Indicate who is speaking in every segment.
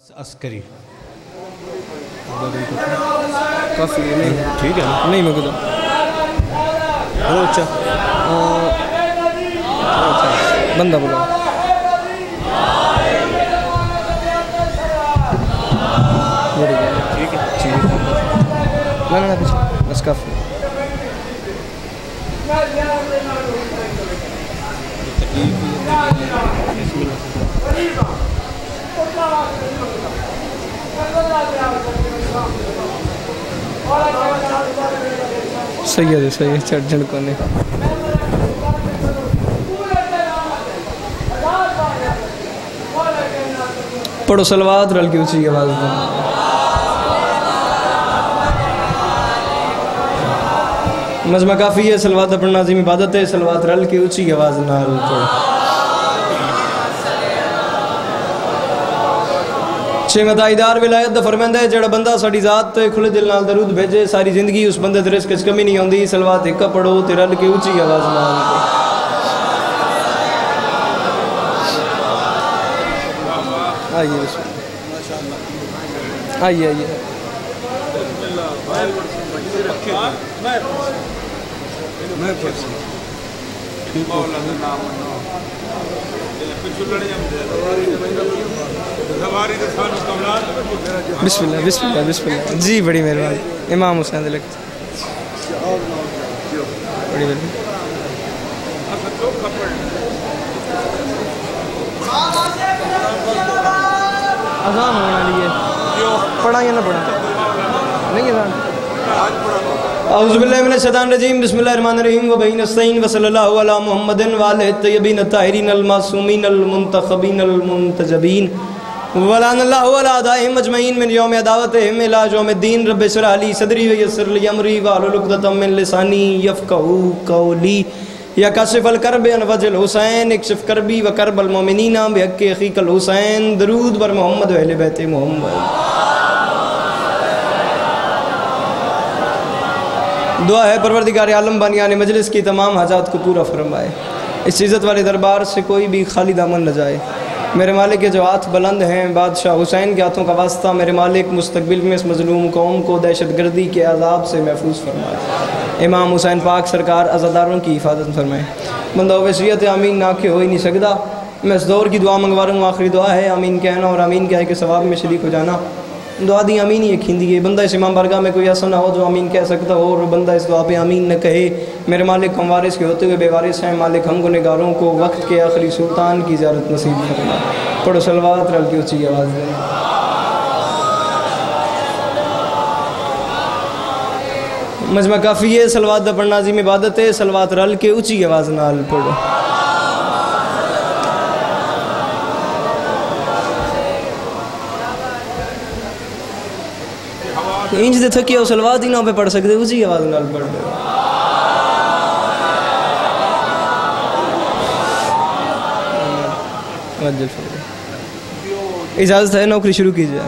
Speaker 1: عسکری۔
Speaker 2: کافی نہیں
Speaker 1: ٹھیک ہے،
Speaker 2: نہیں میں کہتا
Speaker 1: بولو اچھا
Speaker 2: بندہ بولا۔
Speaker 1: ٹھیک ہے۔ ٹھیک ہے
Speaker 2: بس کافی۔ تکلیف صحیح ہے جی، صحیح ہے، چڑھ کونے پڑھو سلوات، رل کی اونچی آواز میں نظمہ کافی ہے، سلوات اپنا نازم عبادت ہے، سلوات رل کی اونچی آواز نال پڑھو چھویں تائیدار ولایت دا فرماندا ہے جڑا بندہ ساڈی ذات تے کھلے دل نال درود بھیجے ساری زندگی اس بندے تے رزق وچ کمی نہیں ہوندی سلوات ایک پڑھو تے رل کے اونچی آواز نال۔ آئیے بسم اللہ۔ آئیے آئیے۔ بسم اللہ بسم اللہ بسم اللہ۔ جی بڑی مہربانی۔ امام حسین دلک بڑی مہربانی۔ اذان ہونے والی ہے۔ پڑھا یا نہ پڑھا نہیں اذان۔ اعوذ باللہ من الشیطان الرجیم۔ بسم اللہ الرحمن الرحیم۔ و بین السین و صلی اللہ علی محمد و آلہ الطیبین الطاہرین المعصومین المنتخبین المنتجبین۔ ولان اللہ علی اعدائهم اجمعین من یوم عداوتهم الى یوم الدین، رب اشرح لی صدری و یسر لی امری واحلل عقدۃ من لسانی یفقهوا قولی۔ یا کاشف الکرب ان وجه الحسین، اکشف کربی و کرب المومنین، بحق اخیق الحسین۔ درود بر محمد و اہل بیت محمد۔ دعا ہے پروردگار عالم بانیان یعنی مجلس کی تمام حاجات کو پورا فرمائے۔ اس عزت والے دربار سے کوئی بھی خالی دامن نہ جائے۔ میرے مالک کے جو ہاتھ بلند ہیں، بادشاہ حسین کے ہاتھوں کا واسطہ میرے مالک مستقبل میں اس مظلوم قوم کو دہشت گردی کے عذاب سے محفوظ فرمائے۔ امام حسین پاک سرکار عزاداروں کی حفاظت فرمائے۔ بندہ وسیعت آمین نہ کہ ہو ہی نہیں سکتا۔ میں اس دور کی دعا منگوا رہا ہوں، آخری دعا ہے۔ آمین کہنا اور آمین ہے کہ ثواب میں شریک ہو جانا۔ دعا دی آمین ہی کھیندی ہے۔ بندہ اس امام برگاہ میں کوئی ایسا نہ ہو جو آمین کہہ سکتا ہو اور بندہ اس دعا پہ آمین نہ کہے۔ میرے مالک، ہم وارث کے ہوتے ہوئے بے وارث ہیں۔ مالک، ہم گنہگاروں کو وقت کے آخری سلطان کی زیارت نصیب فرما پڑھو سلوات رل کی اونچی آواز دیں مجمع کافی ہے، سلوات دا پڑھنا عظیم عبادت ہے۔ سلوات رل کے اونچی آواز نال پڑھو۔ انج دے تھکی ہو سلوات ہی نہ پہ پڑھ سکتے اسی آواز نال پڑھ دے۔ اجازت ہے، نوکری شروع کیجیے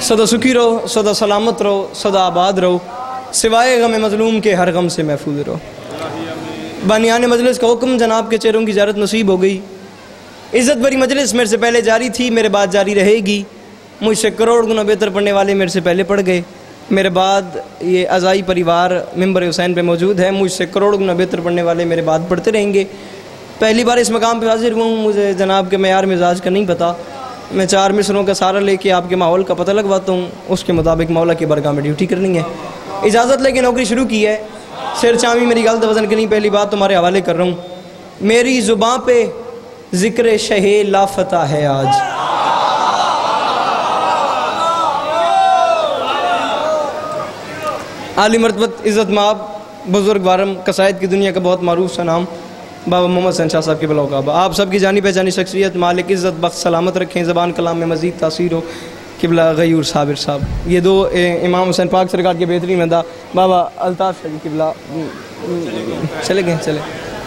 Speaker 2: سدا سکھی رہو سدا سلامت رہو سدا آباد رہو۔ سوائے غم مظلوم کے ہر غم سے محفوظ رہو۔ بانیان مجلس کا حکم جناب کے چہروں کی زیارت نصیب ہو گئی۔ عزت بری مجلس میرے سے پہلے جاری تھی، میرے بعد جاری رہے گی۔ مجھ سے کروڑ گنا بہتر پڑھنے والے میرے سے پہلے پڑھ گئے۔ میرے بعد یہ ازائی پریوار ممبر حسین پہ موجود ہے۔ مجھ سے کروڑ گنا بہتر پڑھنے والے میرے بعد پڑھتے رہیں گے۔ پہلی بار اس مقام پہ حاضر ہوں۔ مجھے جناب کے معیار مزاج کا نہیں پتہ۔ میں چار مصروں کا سارا لے کے آپ کے ماحول کا پتہ لگواتا ہوں۔ اس کے مطابق مولا کی برگاہ میں ڈیوٹی کرنی ہے۔ اجازت لے کے نوکری شروع کی ہے۔ سر چامی، میری غلط وزن کی نہیں پہلی بات تمہارے حوالے کر رہا ہوں۔ میری زباں پہ ذکر شہ لافتہ ہے آج۔ عالی مرتبت عزت ماب بزرگ وارم قصائد کی دنیا کا بہت معروف سا نام بابا محمد سن شاہ صاحب کے بلاؤ کعبہ۔ آپ سب کی جانی پہچانی شخصیت، مالک عزت، بخت سلامت رکھیں، زبان کلام میں مزید تاثیر ہو۔ قبلہ غیور صابر صاحب۔ یہ دو امام حسین پاک سرکار کے بہترین مندہ بابا الطاف شریف قبلہ۔ چلے گئے، چلے۔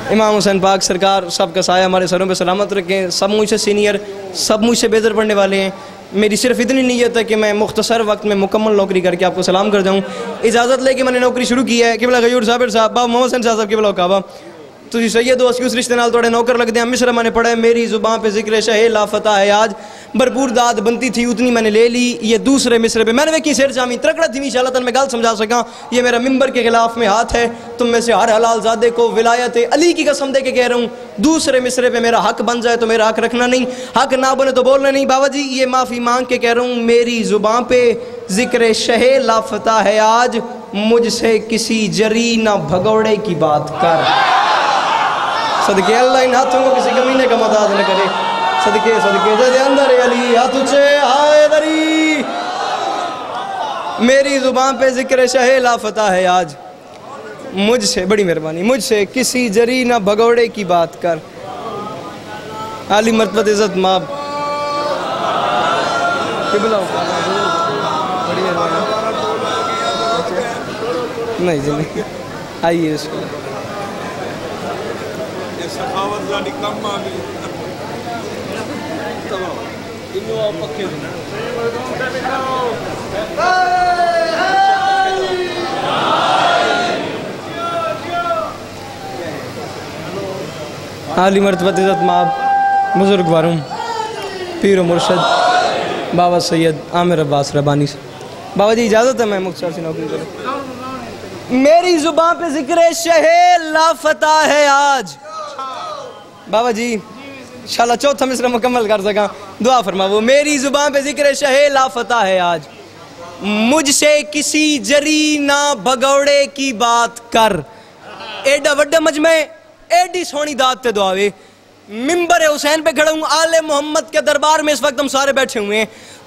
Speaker 2: امام حسین پاک سرکار، سب کا سایہ ہمارے سروں پہ سلامت رکھیں۔ سب مجھ سے سینئر، سب مجھ سے بہتر پڑھنے والے ہیں۔ میری صرف اتنی نیت ہے کہ میں مختصر وقت میں مکمل نوکری کر کے آپ کو سلام کر جاؤں۔ اجازت لے کے میں نے نوکری شروع کی ہے قبلہ غیور صابر صاحب، بابا محمد حسین صاحب صاحب قبلہ کعبہ۔ تھی سید ہو اس کی اس رشتے نال تھوڑے نوکر لگتے ہیں ਹਾਂ میں نے پڑھا ہے، میری زبان پہ ذکر شہ لا فتح ہے۔ آج بھرپور داد بنتی تھی، اتنی میں نے لے لی۔ یہ دوسرے مصرے پہ۔ میں نے کی سیر جامی، ترکڑا تھی اللہ تن میں گل سمجھا سکا یہ میرا ممبر کے خلاف میں ہاتھ ہے۔ تم میں سے ہر حلال زادے کو ولایت علی کی قسم دے کے کہہ رہا ہوں۔ دوسرے مصرے پہ میرا حق بن جائے تو میرا حق رکھنا نہیں۔ حق نہ بنے تو بولنا نہیں۔ بابا جی یہ معافی مانگ کے کہہ رہا ہوں۔ میری زبان پہ ذکر شہ لا فتح ہے۔ آج مجھ سے کسی جری نہ بھگوڑے کی بات کر۔ صدقے اللہ ان ہاتھوں کو کسی کمینے کا مداد نہ کرے۔ صدقے صدقے۔ جیسے اندر علی، ہاتھ اچھے ہائے دری میری زبان پہ ذکر شہ لا فتح ہے آج۔ مجھ سے، بڑی مہربانی، مجھ سے کسی جری نہ بھگوڑے کی بات کر۔ عالی مرتبت عزت ماب نہیں
Speaker 1: جی نہیں۔ آئیے اس کو۔ ਤੁਹਾਡੀ ਕੰਮ عالی عزت ماب بزرگ وارم
Speaker 2: پیر و مرشد بابا سید عامر عباس ربانی سے بابا جی اجازت ہے میں مختصر سے نوکری کروں میری زبان پہ ذکر شہ لا فتح ہے آج. بابا جی انشاءاللہ چوتھا مصرہ مکمل کر سکا دعا فرما، وہ میری زبان پہ ذکر شہ لا فتح ہے آج۔ مجھ سے کسی جری نہ بھگوڑے کی بات کر۔ ایڈا وڈا مجمع، ایڈی سونی داد تے دعاوے۔ ممبر حسین پہ کھڑا ہوں، آل محمد کے دربار میں اس وقت ہم سارے بیٹھے ہوئے ہیں۔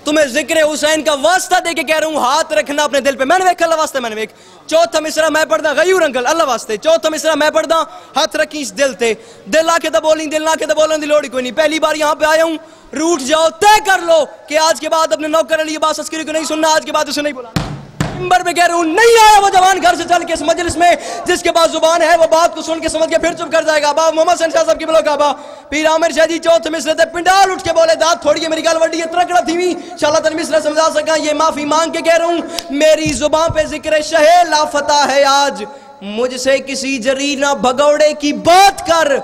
Speaker 2: تمہیں ذکر حسین کا واسطہ دے کے کہہ رہا ہوں، ہاتھ رکھنا اپنے دل پہ۔ میں نے ایک اللہ واسطہ میں نے ایک چوتھا مصرہ میں پڑھدا، غیور انگل، اللہ واسطے۔ چوتھا مصرہ میں پڑھدا، ہاتھ رکھیں اس دل تے۔ دل آ کے دا بولیں، دل نہ کے دا بولن دی لوڑی کوئی نہیں۔ پہلی بار یہاں پہ آیا ہوں۔ روٹ جاؤ، طے کر لو کہ آج کے بعد اپنے نوکر علی عباس عسکری کو نہیں سننا، آج کے بعد اسے نہیں بلانا۔ پیغمبر میں کہہ رہا ہوں نہیں آیا، وہ جوان گھر سے چل کے اس مجلس میں، جس کے پاس زبان ہے، وہ بات کو سن کے سمجھ کے پھر چپ کر جائے گا۔ بابا محمد سن شاہ صاحب کی بلو کا پیر عامر شاہ جی چوتھ مصرے تھے پنڈال اٹھ کے بولے، داد تھوڑی ہے، میری گال وڈی ہے ترکڑا تھی ہوئی شاءاللہ تن مصرے سمجھا سکا یہ معافی مانگ کے کہہ رہا ہوں۔ میری زبان پہ ذکر شہ لا فتح ہے آج۔ مجھ سے کسی جرینا بھگوڑے کی بات کر۔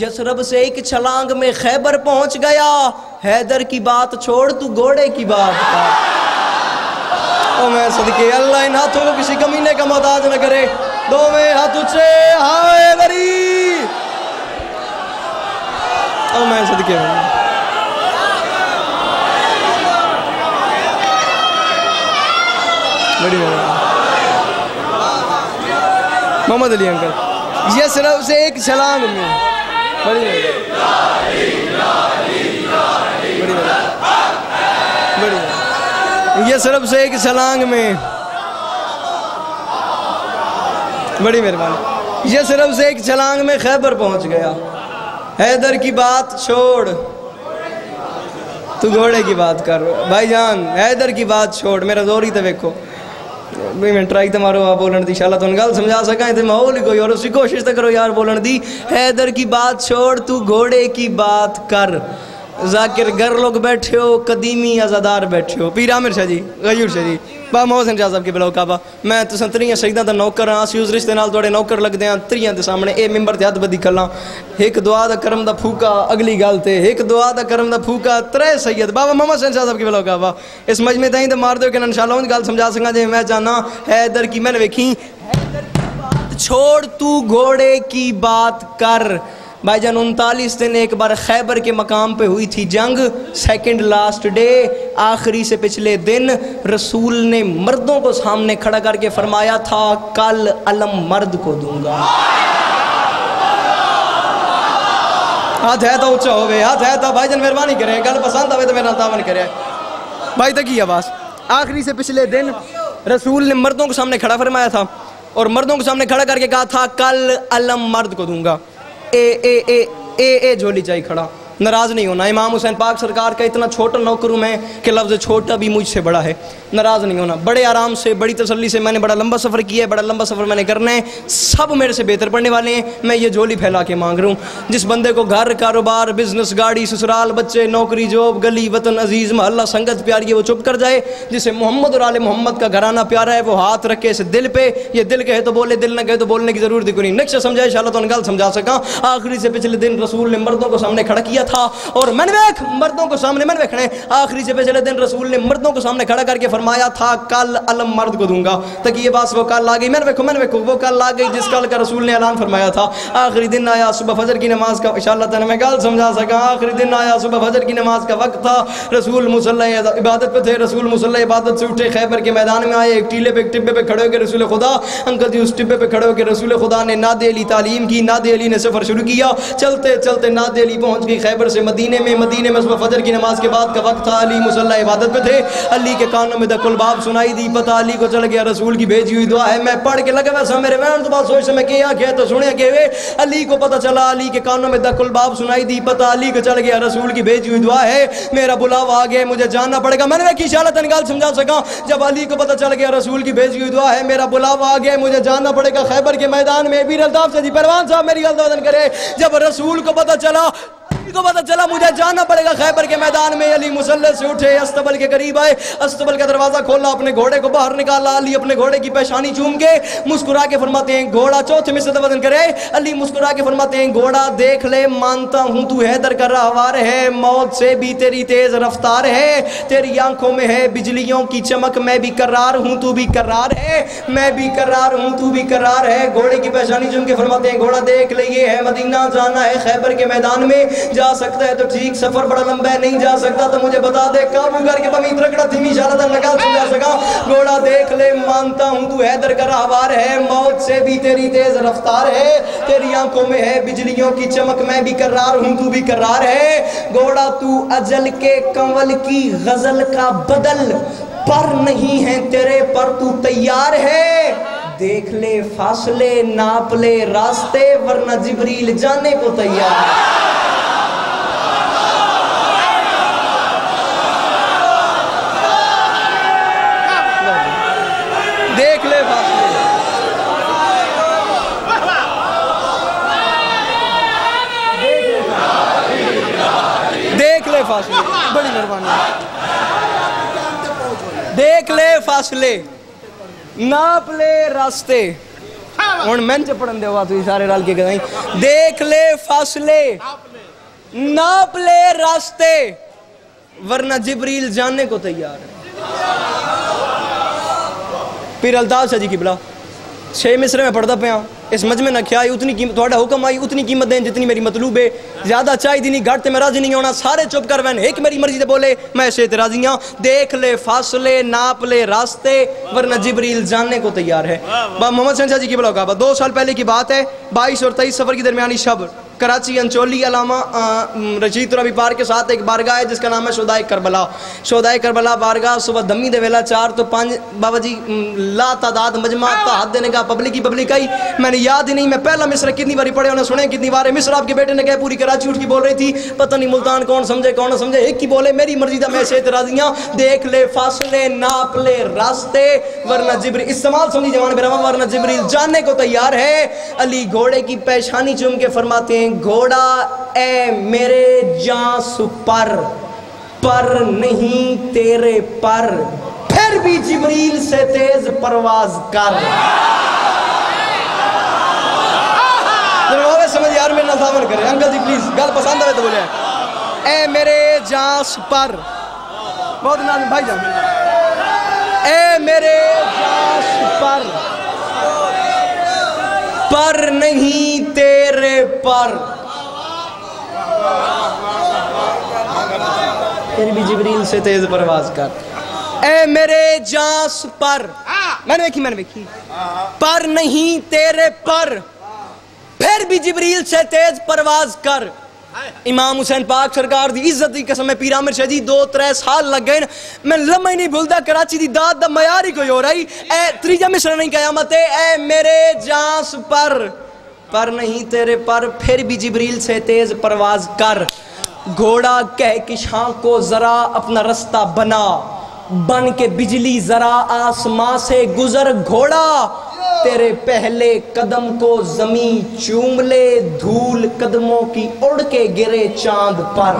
Speaker 2: یسرب سے ایک چھلانگ میں خیبر پہنچ گیا۔ حیدر کی بات چھوڑ، تو گوڑے کی بات کر۔ او میں صدقے اللہ ان ہاتھوں کو کسی کمینے کا محتاج نہ کرے۔ دو میں ہاتھ اچھے ہائے غریب او میں صدقے اللہ بڑی محمد علی انکل۔ یہ صرف سے ایک سلام ہے۔ بڑی بڑی یہ صرف سے ایک سلانگ میں۔ بڑی مہربانی۔ یہ صرف سے ایک چلانگ میں خیبر پہنچ گیا۔ حیدر کی بات چھوڑ۔ تو گھوڑے کی بات کر۔ بھائی جان، حیدر کی بات چھوڑ۔ میرا زور ہی تو دیکھو بھئی میں ٹرائی تے مارو بولن دی۔ انشاءاللہ تو انگل سمجھا سکا ہے تو ماحول کوئی اور اسی کوشش تکرو یار بولن دی۔ حیدر کی بات چھوڑ، تو گھوڑے کی بات کر۔ ذاکر گر لوگ بیٹھے ہو، قدیمی ازادار بیٹھے ہو۔ پیر عامر شاہ جی غیور شاہ جی۔ با محسن شاہ صاحب کے بلاو کعبہ۔ میں تساں تریاں شہیداں دا نوکر ہاں اسی اس رشتے نال تواڈے نوکر لگدے ہاں۔ تریاں دے سامنے اے ممبر تے ہتھ بدی کلاں ایک دعا دا کرم دا پھوکا، اگلی گل تے۔ ایک دعا دا کرم دا پھوکا، ترے سید۔ بابا محمد شاہ صاحب کے بلاو کعبہ۔ اس مجمع تائیں تے مار دیو کہ انشاءاللہ ان گل سمجھا سکاں جے میں چاہنا حیدر کی میں نے ویکھی۔ حیدر کی بات چھوڑ تو گھوڑے کی بات کر۔ بھائی جان، انتالیس دن ایک بار خیبر کے مقام پہ ہوئی تھی جنگ سیکنڈ لاسٹ ڈے آخری سے پچھلے دن رسول نے مردوں کو سامنے کھڑا کر کے فرمایا تھا، کل علم مرد کو دوں گا۔ ہاتھ ہے تو اچھا ہو گئے ہاتھ ہے تو بھائی جان مہربانی کرے گل پسند آئے تو میرا تعاون کرے بھائی تک کی آواز آخری سے پچھلے دن رسول نے مردوں کو سامنے کھڑا فرمایا تھا اور مردوں کے سامنے کھڑا کر کے کہا تھا، کل علم مرد کو دوں گا۔ اے اے اے اے اے جھولی جائی کھڑا۔ ناراض نہیں ہونا۔ امام حسین پاک سرکار کا اتنا چھوٹا نوکر ہوں میں کہ لفظ چھوٹا بھی مجھ سے بڑا ہے۔ ناراض نہیں ہونا۔ بڑے آرام سے، بڑی تسلی سے میں نے بڑا لمبا سفر کیا ہے، بڑا لمبا سفر میں نے کرنا ہے۔ سب میرے سے بہتر پڑھنے والے ہیں۔ میں یہ جھولی پھیلا کے مانگ رہا ہوں۔ جس بندے کو گھر، کاروبار، بزنس، گاڑی، سسرال، بچے، نوکری، جاب، گلی، وطن، عزیز، محلہ، سنگت، پیاری ہے وہ چپ کر جائے۔ جسے محمد اور عالم محمد کا گھرانہ پیارا ہے، وہ ہاتھ رکھے اسے دل پہ۔ یہ دل کہے تو بولے، دل نہ کہے تو بولنے کی ضرورت کوئی نہیں۔ نقشہ سمجھائے شاء اللہ تو گل سمجھا سکا آخری سے پچھلے دن رسول نے مردوں کو سامنے کھڑا کیا تھا اور میں نے ایک مردوں کو سامنے، میں نے ویکھنے آخری سے پیچھلے دن رسول نے مردوں کو سامنے کھڑا کر کے فرمایا تھا، کل علم مرد کو دوں گا۔ تک یہ باس وہ کل آگئی میں نے من میں نے ویکھو، وہ کل آگئی جس کل کا رسول نے اعلان فرمایا تھا۔ آخری دن آیا صبح فجر کی نماز کا، انشاءاللہ تعالیٰ میں کل سمجھا سکا آخری دن آیا صبح فجر کی نماز کا وقت تھا۔ رسول مسلح عبادت پہ تھے، رسول مسلح عبادت سے اٹھے، خیبر کے میدان میں آئے، ایک ٹیلے پہ، ایک ٹبے پہ کھڑے ہو کے رسول خدا، انکل جی اس ٹبے پہ کھڑے ہو کے رسول خدا نے ناد علی تعلیم کی ناد علی نے سفر شروع کیا۔ چلتے چلتے ناد علی پہنچ گئی خیبر سے مدینے میں مدینے میں صبح فجر کی نماز کے بعد کا وقت تھا۔ علی مسلح عبادت پہ تھے۔ علی کے کانوں میں دکل باب سنائی دی، پتہ علی کو چل گیا، رسول کی بھیجی ہوئی دعا ہے۔ میں پڑھ کے لگا ویسا میرے وین تو بات سوچ سے میں کیا گیا تو سنے کہ ہوئے علی کو پتہ چلا، علی کے کانوں میں دکل باب سنائی دی، پتہ علی کو چل گیا، رسول کی بھیجی ہوئی دعا ہے۔ میرا بلاوا آ گیا، مجھے جاننا پڑے گا۔ میں نے کی شالہ تنگال سمجھا سکا جب علی کو پتہ چل گیا، رسول کی بھیجی ہوئی دعا ہے، میرا بلاوا آ گیا، مجھے جاننا پڑے گا۔ خیبر کے میدان میں بھی الطاف سے جی پروان صاحب میری غلط وزن کرے۔ جب رسول کو پتہ چلا کو پتا چلا، مجھے جانا پڑے گا خیبر کے میدان میں۔ علی مسلح سے اٹھے، استبل کے قریب آئے۔ استبل کا دروازہ کھولا، اپنے گھوڑے کو باہر نکالا۔ علی اپنے گھوڑے کی پیشانی چوم کے مسکرا کے فرماتے ہیں، گھوڑا چوتھے میں صدر وزن کرے۔ علی مسکرا کے فرماتے ہیں، گھوڑا دیکھ لے، مانتا ہوں تو حیدر کا راہوار ہے۔ موت سے بھی تیری تیز رفتار ہے۔ تیری آنکھوں میں ہے بجلیوں کی چمک۔ میں بھی کرار ہوں تو بھی کرار ہے۔ میں بھی کرار ہوں تو بھی کرار ہے۔ گھوڑے کی پہچانی چوم کے فرماتے ہیں، گھوڑا دیکھ لے، یہ ہے مدینہ، جانا ہے خیبر کے میدان میں۔ جا سکتا ہے تو ٹھیک، سفر بڑا لمبا ہے، نہیں جا سکتا تو مجھے بتا دے قابو کر کے پمیت رکڑا تھی اشارہ تھا لگا تو جا سکا۔ گھوڑا دیکھ لے، مانتا ہوں تو حیدر کا راہوار ہے۔ موت سے بھی تیری تیز رفتار ہے۔ تیری آنکھوں میں ہے بجلیوں کی چمک، میں بھی قرار ہوں، تو بھی قرار ہے۔ گھوڑا تو اجل کے کنول کی غزل کا بدل پر نہیں ہے، تیرے پر تو تیار ہے۔ دیکھ لے، فاصلے، ناپ لے، راستے، ورنہ جبریل جانے کو تیار ہے۔ فاصلے۔ ہاں۔ بڑی مہربانی۔ دیکھ لے فاصلے۔ ناپ لے راستے۔ ہاں۔ ہوں میں چ پڑھن دے ہوا تھی سارے رل کے کہیں۔ دیکھ لے فاصلے۔ ناپ لے راستے۔ ورنہ جبریل جاننے کو تیار ہے۔ پیر الطاف سے جی قبلہ۔ چھ مصرے میں پڑھتا پہ اس مجمع نہ کیا ہے اتنی قیمت تھوڑا حکم آئی، اتنی قیمت دیں جتنی میری مطلوب ہے۔ زیادہ چاہی دینی گھڑتے میں راضی نہیں ہونا، سارے چپ کر وین، ایک میری مرضی دے بولے، میں اسے اعتراضی ہوں دیکھ لے، فاصلے، ناپ لے، راستے، ورنہ جبریل جاننے کو تیار ہے۔ با، محمد سنجا جی کی بلاغ دو سال پہلے کی بات ہے، بائیس اور تئیس سفر کی درمیانی شبر کراچی انچولی علامہ رشید ربی پار کے ساتھ ایک بارگاہ ہے جس کا نام ہے شودائے کربلا۔ شودائے کربلا بارگاہ صبح دمی دے ویلا چار تو پانچ، بابا جی لا تعداد، مجمع تا حد دینے کا پبلک ہی پبلک آئی۔ میں نے یاد ہی نہیں، میں پہلا مصر کتنی باری پڑھے انہیں سنے کتنی بارے۔ مصر آپ کے بیٹے نے کہے پوری کراچی اٹھ کی بول رہی تھی، پتہ نہیں ملتان کون سمجھے کون سمجھے۔ ایک کی بولے، میری مرضی دا میں سے اعتراضیاں، دیکھ لے، فاصلے، ناپ لے، راستے۔ ورنہ جبریل استعمال سنی جوان برہما ورنہ جبریل جاننے کو تیار ہے۔ علی گھوڑے کی پیشانی چوم کے فرماتے ہیں گھوڑا، اے میرے جان سپر پر نہیں تیرے پر۔ پھر بھی جبریل سے تیز پرواز کر۔ سمجھ یار، میرے نظامن کریں انکل جی پلیز گل پسند آئے تو بولے۔ اے میرے جان سپر بہت نازم بھائی جان۔ اے میرے جان سپر پر نہیں تیرے پر۔ تیرے بھی جبریل سے تیز پرواز کر۔ اے میرے جاس پر۔ میں نے دیکھی میں نے دیکھی پر نہیں تیرے پر۔ پھر بھی جبریل سے تیز پرواز کر۔ امام حسین پاک سرکار دی عزت دی قسم، میں پیرامر شاہ جی دو، ترے سال لگ گئے۔ میں لمحہ ہی نہیں بھولدا کراچی دی داد دا معیار ہی کوئی ہو رہی۔ اے تریجا میں نہیں، قیامت اے، میرے جانس پر۔ پر نہیں، تیرے پر۔ پھر بھی جبریل سے تیز پرواز کر۔ گھوڑا کہہ کشاں کو ذرا اپنا رستہ بنا۔ بن کے بجلی، ذرا آسمان سے گزر گھوڑا۔ تیرے پہلے قدم کو زمین چوم لے، دھول قدموں کی اڑ کے گرے چاند پر۔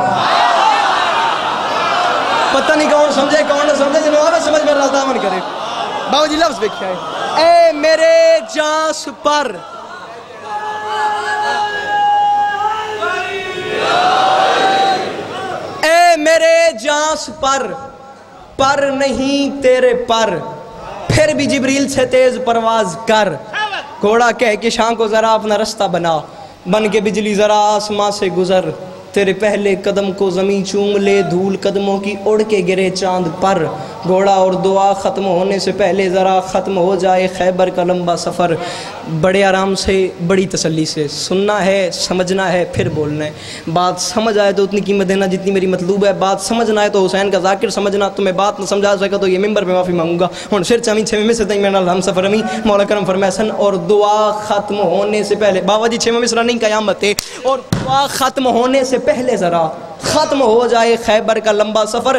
Speaker 2: پتہ نہیں کون سمجھے، کون نہ سمجھے، جنہوں آوے سمجھ میں رضا من کرے۔ باو جی لفظ بیکھیا ہے۔ اے میرے جانس پر۔ اے میرے جانس پر۔ پر نہیں تیرے پر۔ پھر بھی جبریل سے تیز پرواز کر۔ گھوڑا کہہ کہ شاہ کو ذرا اپنا رستہ بنا۔ بن کے بجلی ذرا آسماں سے گزر۔ تیرے پہلے قدم کو زمین چوم لے۔ دھول قدموں کی اڑ کے گرے چاند پر۔ گھوڑا اور دعا ختم ہونے سے پہلے ذرا ختم ہو جائے خیبر کا لمبا سفر۔ بڑے آرام سے، بڑی تسلی سے۔ سننا ہے، سمجھنا ہے، پھر بولنا ہے۔ بات سمجھ آئے تو اتنی قیمت دینا جتنی میری مطلوب ہے۔ بات سمجھنا ہے تو حسین کا ذاکر سمجھنا تمہیں بات نہ سمجھا سکا تو یہ ممبر پہ معافی مانگوں گا۔ ہوں، سر چامی چھ میں سے تین میرا ہم سفر امی مولا کرم فرمیسن اور دعا ختم ہونے سے پہلے بابا جی چھ میں مصرہ نہیں، قیامت ہے۔ اور دعا ختم ہونے سے پہلے ذرا ختم ہو جائے خیبر کا لمبا سفر۔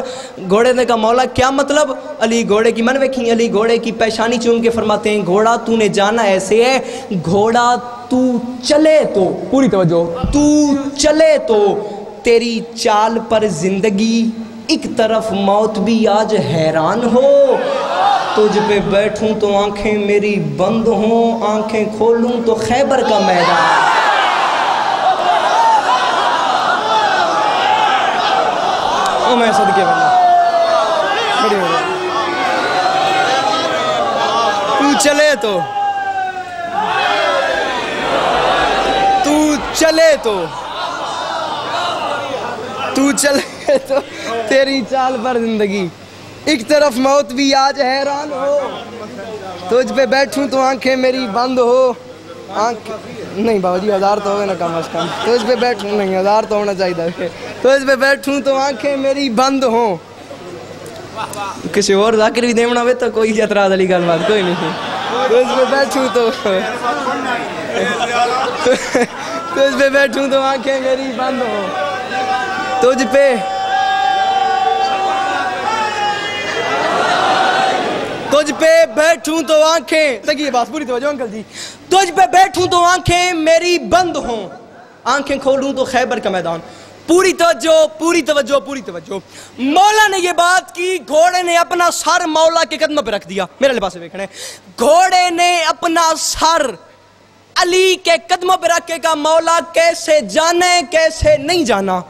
Speaker 2: گھوڑے نے کہا مولا کیا مطلب؟ علی گھوڑے کی من ویکھی علی گھوڑے کی پیشانی چوم کے فرماتے ہیں گھوڑا تو نے جانا ایسے ہے گھوڑا تو چلے تو۔ پوری توجہ۔ تو چلے تو۔ تیری چال پر زندگی ایک طرف موت بھی آج حیران ہو۔ تجھ پہ بیٹھوں تو آنکھیں میری بند ہوں آنکھیں کھولوں تو خیبر کا میدان۔ او میں صدقے بندہ۔ بڑی ہو تو چلے تو۔ تو چلے تو۔ تو چلے تو۔ تیری چال پر زندگی۔ ایک طرف موت بھی آج حیران ہو۔ تجھ پہ بیٹھوں تو آنکھیں میری بند ہو۔ آنکھ نہیں بابا جی ہزار تو ہوئے نا کم از کم۔ تو اس پہ بیٹھوں، نہیں ہزار تو ہونا چاہیے تو اس پہ بیٹھوں تو آنکھیں میری بند ہوں۔ کسی اور ذاکر بھی دیمنا ہوئے تو کوئی اعتراض علی گل بات کوئی نہیں۔ تو اس پہ بیٹھوں تو تو اس پہ بیٹھوں تو آنکھیں میری بند ہوں۔ تجھ پہ۔ تجھ پہ بیٹھوں تو آنکھیں۔ تکیے بات پوری توجہ انکل جی۔ تجھ پہ بیٹھوں تو آنکھیں میری بند ہوں۔ آنکھیں کھولوں تو خیبر کا میدان۔ پوری توجہ پوری توجہ پوری توجہ۔ مولا نے یہ بات کی، گھوڑے نے اپنا سر مولا کے قدموں پہ رکھ دیا۔ میرے لباس دیکھنے گھوڑے نے اپنا سر علی کے قدموں پہ رکھے کا مولا کیسے جانے، کیسے نہیں جانا؟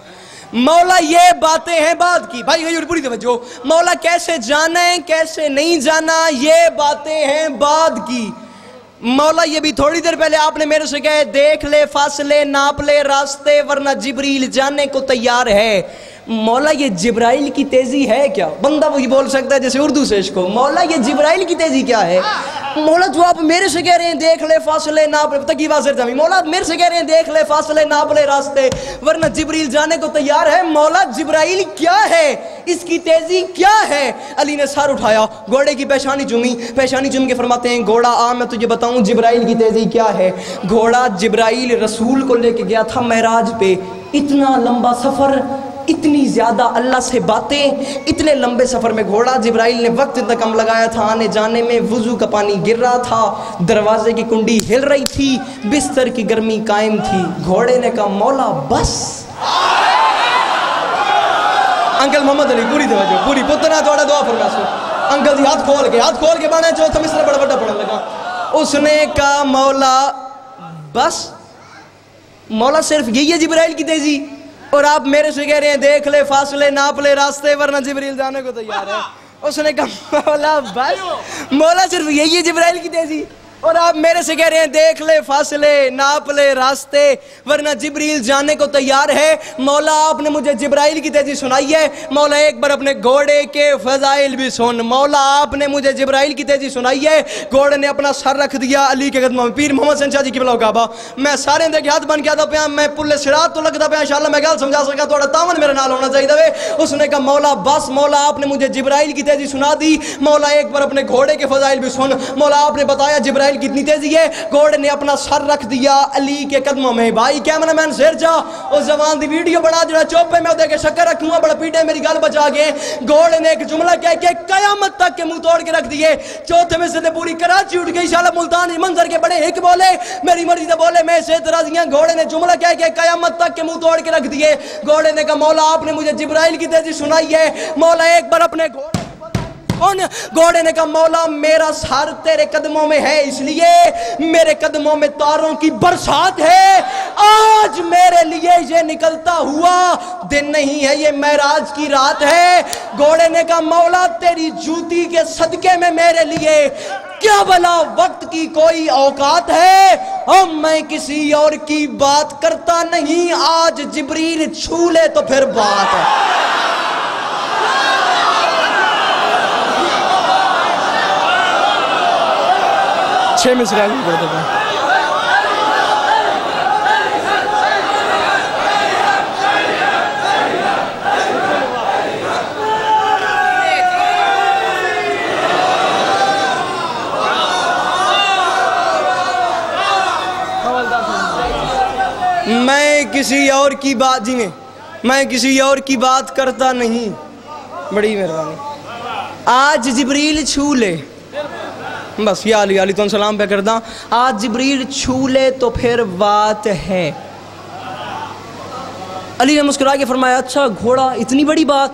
Speaker 2: مولا یہ باتیں ہیں بعد کی۔ بھائی غیور پوری توجہ۔ مولا کیسے جانے، کیسے نہیں جانا، یہ باتیں ہیں بعد کی۔ مولا یہ بھی تھوڑی دیر پہلے آپ نے میرے سے کہے دیکھ لے، فاصلے، ناپ لے، راستے، ورنہ جبریل جانے کو تیار ہے۔ مولا یہ جبرائیل کی تیزی ہے کیا؟ بندہ وہی بول سکتا ہے جیسے اردو سے اس کو۔ مولا یہ جبرائیل کی تیزی کیا ہے؟ مولا جو آپ میرے سے کہہ رہے ہیں دیکھ لے فاصلے ناپ لے تکی واضح جامی مولا میرے سے کہہ رہے ہیں دیکھ لے فاصلے ناپ لے راستے، ورنہ جبریل جانے کو تیار ہے۔ مولا جبرائیل کیا ہے؟ اس کی تیزی کیا ہے؟ علی نے سار اٹھایا، گھوڑے کی پیشانی جمی پیشانی جم کے فرماتے ہیں، گھوڑا، آ، میں تجھے بتاؤں جبرائیل کی تیزی کیا ہے۔ گھوڑا جبرائیل رسول کو لے کے گیا تھا معراج پہ۔ اتنا لمبا سفر اتنی زیادہ اللہ سے باتیں، اتنے لمبے سفر میں گھوڑا جبرائیل نے وقت اتنا کم لگایا تھا، آنے جانے میں وضو کا پانی گر رہا تھا، دروازے کی کنڈی ہل رہی تھی، بستر کی گرمی قائم تھی۔ گھوڑے نے کہا، مولا، بس! انکل محمد علی، پوری توجہ، پوری پتنا تھوڑا دعا فرما سو۔ انکل جی ہاتھ کھول کے، ہاتھ کھول کے بانے چوتھا مصر بڑا بڑا پڑھنے لگا۔ اس نے کہا، مولا، بس! مولا، صرف یہی ہے جبرائیل کی تیزی۔ اور آپ میرے سے کہہ رہے ہیں دیکھ لے فاصلے ناپ لے راستے ورنہ جبریل جانے کو تیار ہے۔ اس نے کہا مولا بس مولا صرف یہی ہے جبرائیل کی تیزی۔ اور آپ میرے سے کہہ رہے ہیں، دیکھ لے فاصلے ناپ لے راستے، ورنہ جبریل جانے کو تیار ہے۔ مولا، آپ نے مجھے جبرائیل کی تیزی سنائی ہے۔ مولا، ایک بار اپنے گھوڑے کے فضائل بھی سن۔ مولا، آپ نے مجھے جبرائیل کی تیزی سنائی ہے۔ گھوڑے نے اپنا سر رکھ دیا۔ علی کے قدموں میں پیر محمد سنچا جی کی بلاؤ کعبہ۔ میں سارے اندر کے ہاتھ بن کے آتا پیا، میں پلے سرات تو لگتا پیا، انشاءاللہ میں گل سمجھا سکا تھوڑا تاون میرے نال ہونا چاہیے وے۔ اس نے کہا، مولا، بس مولا، آپ نے مجھے جبرائیل کی تیزی سنا دی۔ مولا، ایک بار اپنے گھوڑے کے فضائل بھی سن۔ مولا، آپ نے بتایا جبرائیل جبرائیل کتنی تیزی ہے؟ گھوڑے نے اپنا سر رکھ دیا علی کے قدموں میں۔ بھائی کیمرہ مین سیر جا اس زبان دی ویڈیو بنا جڑا چوپے میں دے کے شکر رکھوں بڑا پیٹے میری گل بچا گئے۔ گھوڑے نے ایک جملہ کہہ کے قیامت تک کے منہ توڑ کے رکھ دیے۔ چوتھے میں سے پوری کراچی اٹھ گئی، شالا ملتان منظر کے بڑے ایک بولے۔ میری مرضی سے بولے، میں سے ترازیاں گھوڑے نے جملہ کہہ کے قیامت تک کے منہ توڑ کے رکھ دیے۔ گھوڑے نے کہا، مولا آپ نے مجھے جبرائیل کی تیزی سنائی ہے۔ مولا، ایک بار اپنے گھوڑے کون گھوڑے نے کہا، مولا، میرا سر تیرے قدموں میں ہے، اس لیے میرے قدموں میں تاروں کی برسات ہے۔ آج میرے لیے یہ نکلتا ہوا دن نہیں ہے، یہ معراج کی رات ہے۔ گھوڑے نے کہا، مولا، تیری جوتی کے صدقے میں میرے لیے کیا بلا وقت کی کوئی اوقات ہے؟ اور میں کسی اور کی بات کرتا نہیں، آج جبریل چھو لے تو پھر بات ہے۔ چھ مصرے آگے دیتا میں کسی اور کی بات جی میں میں کسی اور کی بات کرتا نہیں. بڑی مہربانی. آج جبریل چھو لے. بس یا علی علی تو سلام پہ کردہ آج جبریل چھو لے تو پھر بات ہے۔ علی نے مسکرا کے فرمایا اچھا گھوڑا، اتنی بڑی بات۔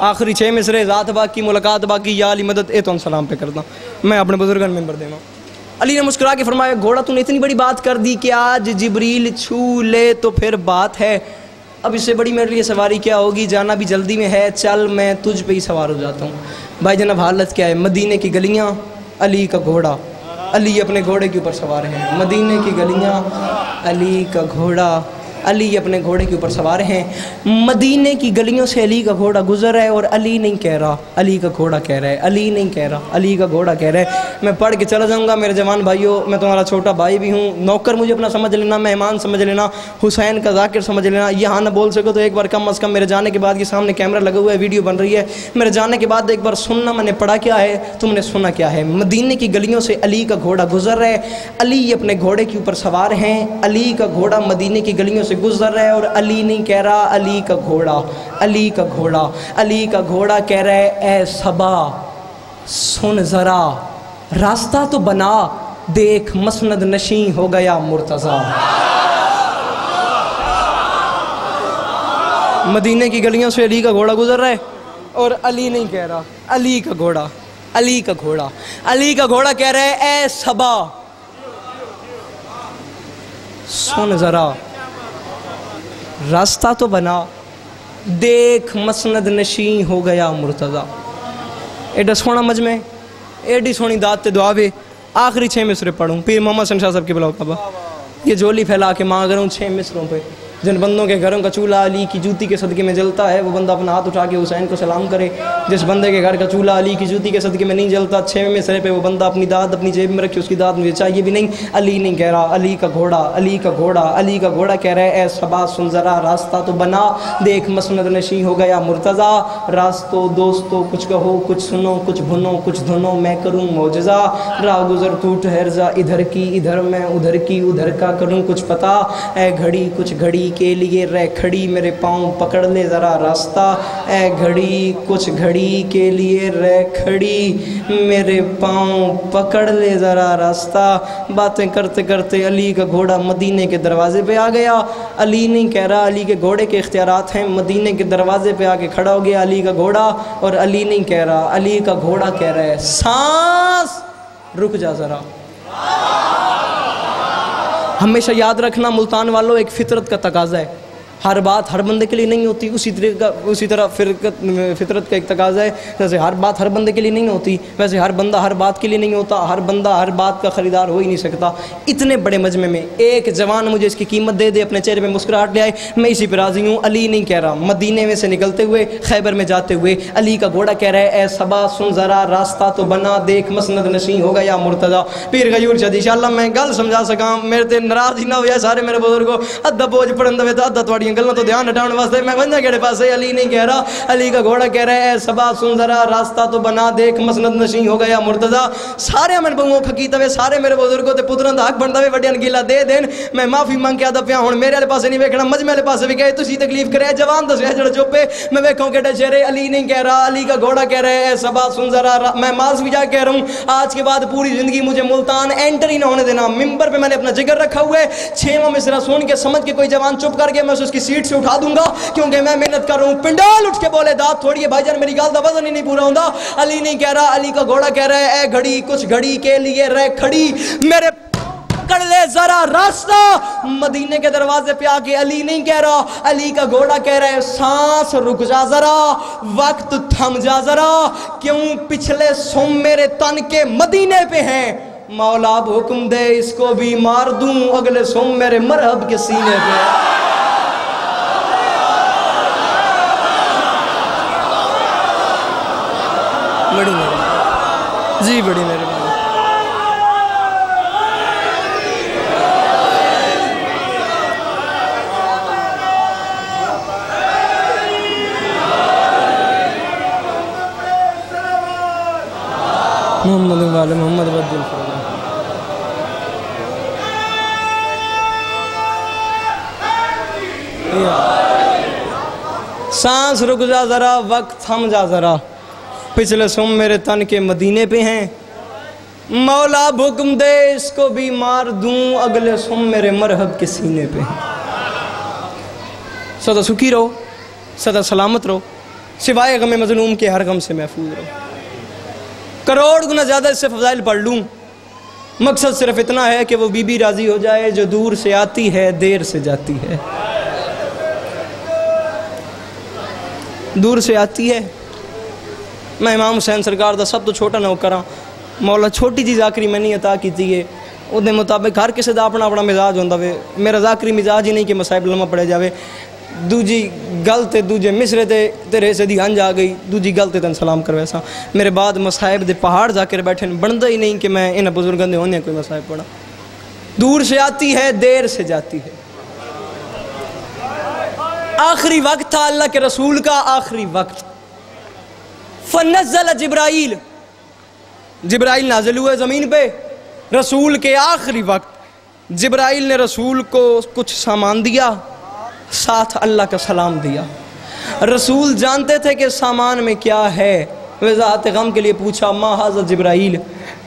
Speaker 2: آخری چھ مصرے، ذات باقی، ملاقات باقی، یا علی مدد، اے تو سلام پہ کردہ میں اپنے بزرگن ممبر دینا علی نے مسکرا کے فرمایا، گھوڑا، تو نے اتنی بڑی بات کر دی کہ آج جبریل چھو لے تو پھر بات ہے۔ اب اس سے بڑی میرے لیے سواری کیا ہوگی؟ جانا بھی جلدی میں ہے، چل میں تجھ پہ ہی سوار ہو جاتا ہوں۔ بھائی جناب، حالت کیا ہے؟ مدینے کی گلیاں علی کا گھوڑا۔ علی اپنے گھوڑے کے اوپر سوار ہیں۔ مدینے کی گلیاں علی کا گھوڑا۔ علی اپنے گھوڑے کے اوپر سوار ہیں۔ مدینے کی گلیوں سے علی کا گھوڑا گزر رہا ہے اور علی نہیں کہہ رہا۔ علی کا گھوڑا کہہ رہا ہے۔ علی نہیں کہہ رہا۔ علی کا گھوڑا کہہ رہا ہے۔ میں پڑھ کے چلا جاؤں گا۔ میرے جوان بھائیوں میں تمہارا چھوٹا بھائی بھی ہوں۔ نوکر مجھے اپنا سمجھ لینا، مہمان سمجھ لینا، حسین کا ذاکر سمجھ لینا۔ یہاں نہ بول سکو تو ایک بار کم از کم میرے جانے کے بعد یہ سامنے کیمرہ لگا ہوا ہے، ویڈیو بن رہی ہے۔ میرے جانے کے بعد ایک بار سننا میں نے پڑھا کیا ہے۔ تم نے سنا کیا ہے۔ مدینے کی گلیوں سے علی کا گھوڑا گزر رہا ہے۔ علی اپنے گھوڑے کے اوپر سوار ہیں۔ علی کا گھوڑا مدینے کی گلیوں سے گزر رہا ہے اور علی نہیں کہہ رہا، علی کا گھوڑا، علی کا گھوڑا، علی کا گھوڑا کہہ رہا ہے، اے صبا سن ذرا، راستہ تو بنا، دیکھ مسند نشین ہو گیا مرتضی. مدینے کی گلیوں سے علی کا گھوڑا گزر رہا ہے اور علی نہیں کہہ رہا، علی کا گھوڑا، علی کا گھوڑا، علی کا گھوڑا کہہ رہا ہے، اے صبا سن ذرا راستہ تو بنا۔ دیکھ مسند نشین ہو گیا مرتضی۔ ایڈا سونا مجمع ایڈی سونی داد تے دعاوے۔ آخری چھ مصرے پڑھوں۔ پیر محمد شمشاہ صاحب کے بلاؤ کعبہ یہ جولی پھیلا کے مانگ رہا ہوں چھ مصروں پہ۔ جن بندوں کے گھروں کا چولہا علی کی جوتی کے صدقے میں جلتا ہے، وہ بندہ اپنا ہاتھ اٹھا کے حسین کو سلام کرے۔ جس بندے کے گھر کا چولہا علی کی جوتی کے صدقے میں نہیں جلتا چھ میں سرے پہ وہ بندہ اپنی داد اپنی جیب میں رکھے، اس کی داد مجھے چاہیے بھی نہیں۔ علی نہیں کہہ رہا، علی کا گھوڑا، علی کا گھوڑا، علی کا گھوڑا کہہ رہا ہے، اے صبا سن، ذرا راستہ تو بنا۔ دیکھ مسند نشین ہو گیا مرتضی۔ راستو دوستو، کچھ کہو، کچھ سنو، کچھ بھنو کچھ دھنو، میں کروں معجزہ۔ راہ گزر تو ٹھہر جا ادھر کی، ادھر میں، ادھر کی، ادھر کا کروں کچھ پتا۔ اے گھڑی، کچھ گھڑی کے لیے رہ کھڑی، میرے پاؤں پکڑ لے ذرا راستہ۔ اے گھڑی، کچھ گھڑی کے لیے رہ کھڑی، میرے پاؤں پکڑ لے ذرا راستہ۔ باتیں کرتے کرتے علی کا گھوڑا مدینے کے دروازے پہ آ گیا۔ علی نہیں کہہ رہا، علی کے گھوڑے کے اختیارات ہیں۔ مدینے کے دروازے پہ آ کے کھڑا ہو گیا علی کا گھوڑا اور علی نہیں کہہ رہا۔ علی کا گھوڑا کہہ رہا ہے، سانس! رک جا ذرا۔ ہمیشہ یاد رکھنا ملتان والوں ایک فطرت کا تقاضا ہے۔ ہر بات ہر بندے کے لیے نہیں ہوتی، اسی طریقہ اسی طرح فرقت فطرت کا ایک تقاضا ہے۔ جیسے ہر بات ہر بندے کے لیے نہیں ہوتی، ویسے ہر بندہ ہر بات کے لیے نہیں ہوتا، ہر بندہ ہر بات کا خریدار ہو ہی نہیں سکتا۔ اتنے بڑے مجمع میں ایک جوان مجھے اس کی قیمت دے دے، اپنے چہرے میں مسکراہٹ لے آئے۔ میں اسی پہ راضی ہوں، علی نہیں کہہ رہا۔ مدینے میں سے نکلتے ہوئے، خیبر میں جاتے ہوئے، علی کا گھوڑا کہہ رہا ہے، اے صبا سن ذرا، راستہ تو بنا، دیکھ مسند نشین ہوگا یا مرتضی پیر غیور شدی انشاءاللہ میں گل سمجھا سکاں، میرے تے ناراض ہی نہ ہویا سارے میرے بزرگوں۔ ادھا بوجھ پڑھن دے تے ادھا تواڈی تھوڑی گلوں تو دھیان ہٹاؤن واسطے میں بندہ کہڑے پاس علی نہیں کہہ رہا۔ علی کا گھوڑا کہہ رہا ہے سبا سن ذرا راستہ تو بنا دیکھ، مسند نشین ہو گیا مرتضی۔ سارے من بہوں کھکیتا ہوئے سارے میرے بزرگوں تے پتران دا حق بنتا ہوئے وڈیاں گیلا دے دین۔ میں معافی مانگ کے آدھا پیا ہوں میرے والے پاسے نہیں ویکھنا، مجمع والے پاسے بھی گئے۔ تسی تکلیف کرے، جوان دس ہے جڑا چوپے میں ویکھوں کہ شیر علی نہیں کہہ رہا، علی کا گھوڑا کہہ رہے ہیں سبا سن ذرا میں ماز بھی جا کہہ رہا ہوں۔ آج کے بعد پوری زندگی مجھے ملتان انٹر ہی نہ ہونے دینا۔ ممبر پہ میں نے اپنا جگر رکھا ہوا ہے۔ چھواں مصرا سن کے سمجھ کے کوئی جوان چپ کر کے میں اس کی سیٹ سے اٹھا دوں گا، کیونکہ میں محنت کر رہا ہوں۔ پنڈال اٹھ کے بولے دات تھوڑی ہے، بھائی جان، میری گال دا وزن ہی نہیں پورا ہوندا۔ علی نہیں کہہ رہا، علی کا گھوڑا کہہ رہا ہے، اے گھڑی، کچھ گھڑی کے لیے رہ کھڑی۔ میرے پکڑ لے ذرا راستہ۔ مدینے کے دروازے پہ آ کے علی نہیں کہہ رہا۔ علی کا گھوڑا کہہ رہا ہے، سانس رک جا ذرا، وقت تھم جا ذرا۔ کیوں پچھلے سم میرے تن کے مدینے پہ ہیں؟ مولا اب حکم دے، اس کو بھی مار دوں۔ اگلے سم میرے مرحب کے سینے پہ بڑی مہربانی۔ جی بڑی مہربانی۔ محمد والے محمد بدل الفرمان سانس رک جا ذرا، وقت تھم جا ذرا۔ پچھلے سم میرے تن کے مدینے پہ ہیں۔ مولا حکم دے، اس کو بھی مار دوں۔ اگلے سم میرے مرحب کے سینے پہ ہیں۔ سدا سکھی رہو، سدا سلامت رہو۔ سوائے غم مظلوم کے ہر غم سے محفوظ رہو۔ کروڑ گنا زیادہ اس سے فضائل پڑھ لوں۔ مقصد صرف اتنا ہے کہ وہ بی بی راضی ہو جائے، جو دور سے آتی ہے، دیر سے جاتی ہے۔ دور سے آتی ہے۔ میں امام حسین سرکار دا سب تو چھوٹا نہ ہو کراں۔ مولا چھوٹی جی ذاکری میں نہیں عطا کیتی ہے۔ وہ دے مطابق ہر کسی دا اپنا اپنا مزاج ہوندہ وے۔ میرا ذاکری مزاج ہی نہیں کہ مسائب لمحہ پڑے جاوے۔ دوجی گل تے دوجے مصرے تے تیرے سے دی ہنج آ گئی۔ دوجی گل تے تن سلام کروے سا میرے بعد مصائب دے پہاڑ جا کر بیٹھے بندہ ہی نہیں کہ میں انہیں بزرگن دے ہونے کوئی مصائب پڑھا دور سے آتی ہے، دیر سے جاتی ہے۔ آخری وقت تھا اللہ کے رسول کا آخری وقت۔ فنزل جبرائیل۔ جبرائیل نازل ہوئے زمین پہ۔ رسول کے آخری وقت۔ جبرائیل نے رسول کو کچھ سامان دیا۔ ساتھ اللہ کا سلام دیا۔ رسول جانتے تھے کہ سامان میں کیا ہے۔ وضاحت غم کے لیے پوچھا ما حضرت جبرائیل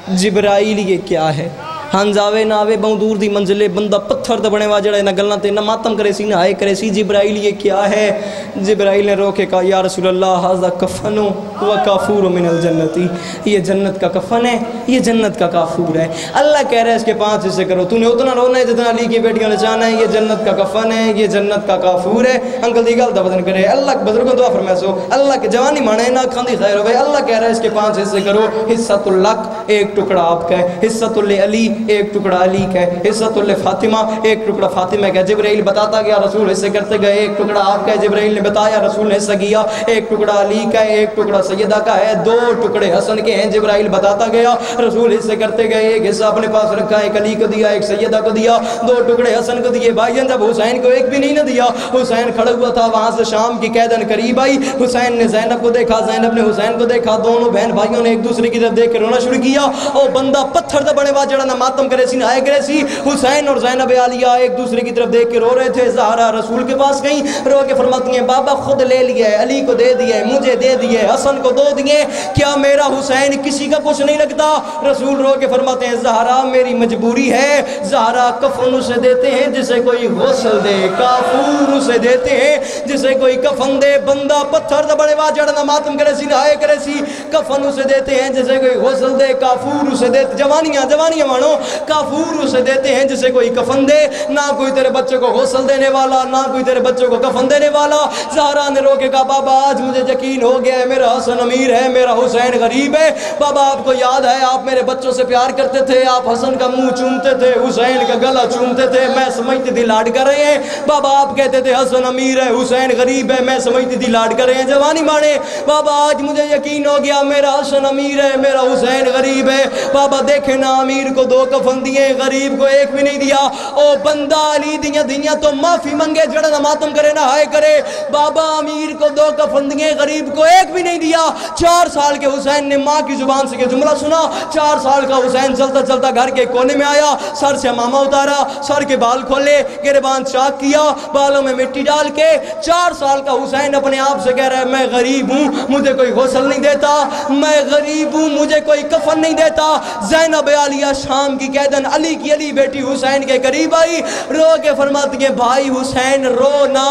Speaker 2: جبرائیل یہ کیا ہے؟ ہنزاوے ناوے بہوں دور دی منزلے، بندہ پتھر دے بنے واجڑا نہ گلنا تے نہ ماتم کرے سی، نہ آئے کرے سی۔ جبرائیل یہ کیا ہے؟ جبرائیل نے روکے، کہا، یا رسول اللہ حضا کفنو و کافور من الجنتی یہ جنت کا کفن ہے، یہ جنت کا کافور ہے۔ اللہ کہہ رہے ہے اس کے پانچ حصے کرو۔ تو نے اتنا رونا ہے جتنا علی کی بیٹیوں نے چاہنا ہے۔ یہ جنت کا کفن ہے، یہ جنت کا کافور ہے۔ انکل دی گل دا بدن کرے۔ اللہ کے بزرگوں دعا فرمائے سو اللہ کے جوانی مانے، نہ کھاندی خیر ہوئے۔ اللہ کہہ رہا ہے اس کے پانچ حصے کرو۔ حصہ اللہ ایک ٹکڑا آپ کا ہے۔ حصہ علی ایک ٹکڑا علی کا ہے حصت اللہ فاطمہ، ایک ٹکڑا فاطمہ کا جبرائیل بتاتا گیا، رسول حصے کرتے گئے، ایک ٹکڑا آپ کا ہے، جبرائیل نے بتایا، رسول نے حصہ کیا، ایک ٹکڑا علی کا ہے، ایک ٹکڑا سیدہ کا ہے، دو ٹکڑے حسن کے ہیں، جبرائیل بتاتا گیا، رسول حصے کرتے گئے، ایک حصہ اپنے پاس رکھا، ایک علی کو دیا، ایک سیدہ کو دیا، دو ٹکڑے حسن کو دیے، بھائی جب حسین کو ایک بھی نہیں نہ دیا، حسین کھڑا ہوا تھا وہاں سے شام کی قیدن قریب آئی، حسین نے زینب کو دیکھا، زینب نے حسین کو دیکھا، دونوں بہن بھائیوں نے ایک دوسرے کی طرف دیکھ کے رونا شروع کیا اور بندہ پتھر دا بڑے واجڑا نہ ماتم کرے سی نہ کرے سی۔ حسین اور زینب عالیہ ایک دوسرے کی طرف دیکھ کے رو رہے تھے۔ زہرا رسول کے پاس گئیں۔ رو کے فرماتی ہیں، بابا خود لے لیا ہے علی کو دے دیا ہے مجھے دے دیے، حسن کو دو دیے۔ کیا میرا حسین کسی کا کچھ نہیں لگتا؟ رسول رو کے فرماتے ہیں، زہرا میری مجبوری ہے۔ زہرا کفن اسے دیتے ہیں، جسے کوئی غسل دے، کافور اسے دیتے ہیں، جسے کوئی کفن دے۔ بندہ پتھر دا بڑے واجڑ نہ ماتم کرے سی نہ آئے کرے سی۔ کفن اسے دیتے ہیں، جسے کوئی غسل دے، کافور اسے دیتے۔ جوانیاں جوانیاں مانو۔ کافور اسے دیتے ہیں جسے کوئی کفن دے۔ نہ کوئی تیرے بچے کو غسل دینے والا، نہ کوئی تیرے بچے کو کفن دینے والا۔ زہرا نے رو کے کہا، بابا، آج مجھے یقین ہو گیا ہے، میرا حسن امیر ہے، میرا حسین غریب ہے۔ بابا، آپ کو یاد ہے، آپ میرے بچوں سے پیار کرتے تھے، آپ حسن کا منہ چومتے تھے، حسین کا گلا چومتے تھے۔ میں سمجھتی تھی لاڈ کر رہے ہیں۔ بابا، آپ کہتے تھے، حسن امیر ہے، حسین غریب ہے، میں سمجھتی تھی لاڈ کر رہے ہیں۔ جوانی مانے، بابا، آج مجھے یقین ہو گیا، میرا حسن امیر ہے، میرا حسین غریب ہے۔ بابا، دیکھے نا امیر کو دو کفن دیے غریب کو ایک بھی نہیں دیا۔ او بندہ علی دیا دیا تو معافی منگے، جڑا ماتم کرے نہ ہائے کرے۔ بابا امیر کو دو کفن دیے غریب کو ایک بھی نہیں دیا۔ چار سال کے حسین نے ماں کی زبان سے یہ جملہ سنا۔ چار سال کا حسین چلتا چلتا گھر کے کونے میں آیا۔ سر سے ماما اتارا، سر کے بال کھولے گربان چاک کیا، بالوں میں مٹی ڈال کے۔ چار سال کا حسین اپنے آپ سے کہہ رہا ہے، میں غریب ہوں، مجھے کوئی غسل نہیں دیتا۔ میں غریب ہوں، مجھے کوئی کفن نہیں دیتا۔ زینب علیہ شام کی قیدن علی کی علی بیٹی حسین کے قریب آئی۔ رو کے فرماتی ہیں، بھائی حسین، رو نہ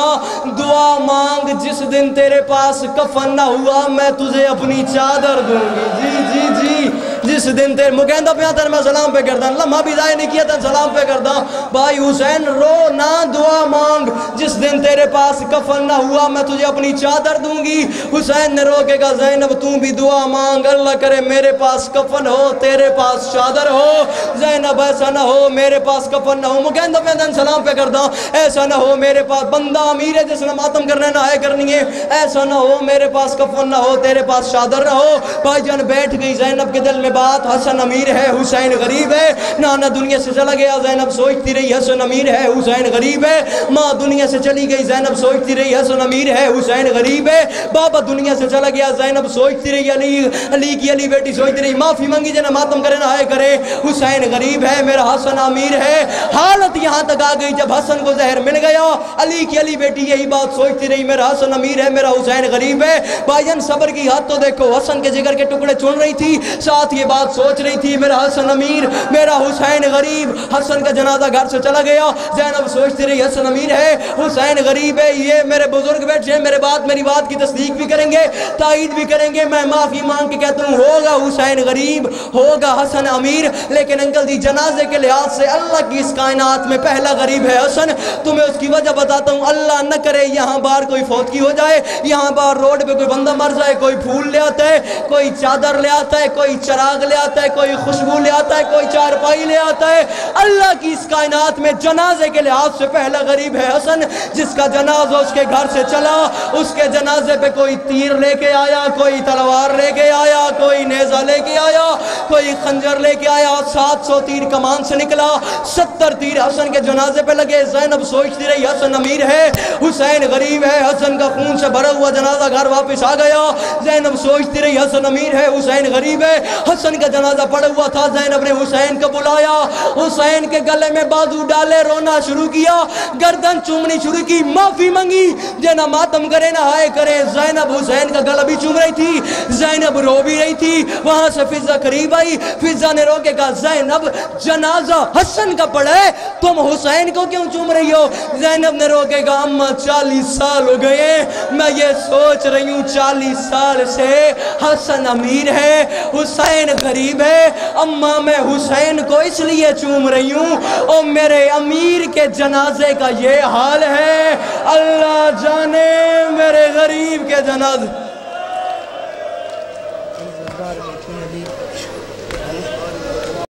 Speaker 2: دعا مانگ، جس دن تیرے پاس کفن نہ ہوا، میں تجھے اپنی چادر دوں گی۔ جی جی جی۔ جس دن تیرے مکیندہ پہ آتا ہے میں سلام پہ کردہ لمحہ بھی ضائع نہیں کیا تھا سلام پہ کردہ بھائی حسین، رو نہ دعا مانگ۔ جس دن تیرے پاس کفن نہ ہوا، میں تجھے اپنی چادر دوں گی۔ حسین نے رو کے کہا، زینب تم بھی دعا مانگ۔ اللہ کرے میرے پاس کفن ہو، تیرے پاس چادر ہو۔ زینب، ایسا نہ ہو، میرے پاس کفن نہ ہو۔ مکیندہ پہ آتا سلام پہ کردہ ایسا نہ ہو، میرے پاس بندہ امیر ہے، جس نے ماتم کرنے نہ آئے کرنی ہے۔ ایسا نہ ہو، میرے پاس کفن نہ ہو، تیرے پاس چادر نہ ہو۔ بھائی جان بیٹھ گئی، زینب کے دل میں بات حضرات، حسن امیر ہے، حسین غریب ہے۔ نانا دنیا سے چلا گیا، زینب سوچتی رہی، حسن امیر ہے، حسین غریب ہے۔ ماں دنیا سے چلی گئی، زینب سوچتی رہی، حسن امیر ہے، حسین غریب ہے۔ بابا دنیا سے چلا گیا، زینب سوچتی رہی، علی علی کی علی بیٹی سوچتی رہی، معافی منگی جنہ ماتم کرے نہ آئے کرے۔ حسین غریب ہے، میرا حسن امیر ہے۔ حالت یہاں تک آ گئی، جب حسن کو زہر مل گیا، علی کی علی بیٹی یہی بات سوچتی رہی، میرا حسن امیر ہے، میرا حسین غریب ہے۔ بھائی صبر کی حد تو دیکھو، حسن کے جگر کے ٹکڑے چن رہی تھی، ساتھ یہ بات سوچ رہی تھی، میرا حسن امیر، میرا حسین غریب۔ حسن کا جنازہ گھر سے چلا گیا۔ زینب سوچتی رہی حسن امیر ہے۔ حسین غریب ہے، یہ میرے بزرگ بیٹھے ہیں۔ میرے بات میری بات کی تصدیق بھی کریں گے، تائید بھی کریں گے۔ میں معافی مانگ کے کہتا ہوں، ہوگا حسین غریب، ہوگا حسن امیر۔ لیکن انکل جی جنازے کے لحاظ سے اللہ کی اس کائنات میں پہلا غریب ہے حسن۔ تمہیں اس کی وجہ بتاتا ہوں، اللہ نہ کرے یہاں بار کوئی فوت کی ہو جائے، یہاں بار روڈ پہ کوئی بندہ مر جائے، کوئی پھول لے آتا ہے، کوئی چادر لے آتا ہے، کوئی چراغ لے آتا ہے، کوئی خوشبو لے آتا ہے، کوئی چارپائی لے آتا ہے۔ اللہ کی اس کائنات میں جنازے کے لحاظ سے پہلا غریب ہے حسن، جس کا جنازہ اس کے گھر سے چلا، اس کے جنازے پہ کوئی تیر لے کے آیا، کوئی تلوار لے کے آیا، کوئی نیزہ لے کے آیا، کوئی خنجر لے کے آیا، سات سو تیر کمان سے نکلا۔ ستر تیر حسن کے جنازے پہ لگے۔ زینب سوچتی رہی، حسن امیر ہے۔ حسین غریب ہے۔ حسن کا خون سے بھرا ہوا جنازہ گھر واپس آ گیا۔ زینب سوچتی رہی، حسن امیر ہے۔ حسین غریب ہے۔ حسن حسن کا جنازہ پڑا ہوا تھا، زینب نے حسین کو بلایا۔ حسین کے گلے میں بازو ڈالے، رونا شروع کیا۔ گردن چومنی شروع کی، معافی منگی جنا ماتم کرے، نہ ہائے کرے۔ زینب حسین کا گلہ بھی چوم رہی تھی۔ زینب رو بھی رہی تھی۔ وہاں سے فضا قریب آئی۔ فضا نے رو کے کہا، زینب، جنازہ حسن کا پڑے تم حسین کو کیوں چوم رہی ہو؟ زینب نے رو کے کہا اممہ چالیس سال ہو گئے میں یہ سوچ رہی ہوں، چالیس سال سے حسن امیر ہے۔ حسین غریب ہے اممہ میں حسین کو اس لیے چوم رہی ہوں۔ اور میرے امیر کے جنازے کا یہ حال ہے۔ اللہ جانے میرے غریب کے جنازے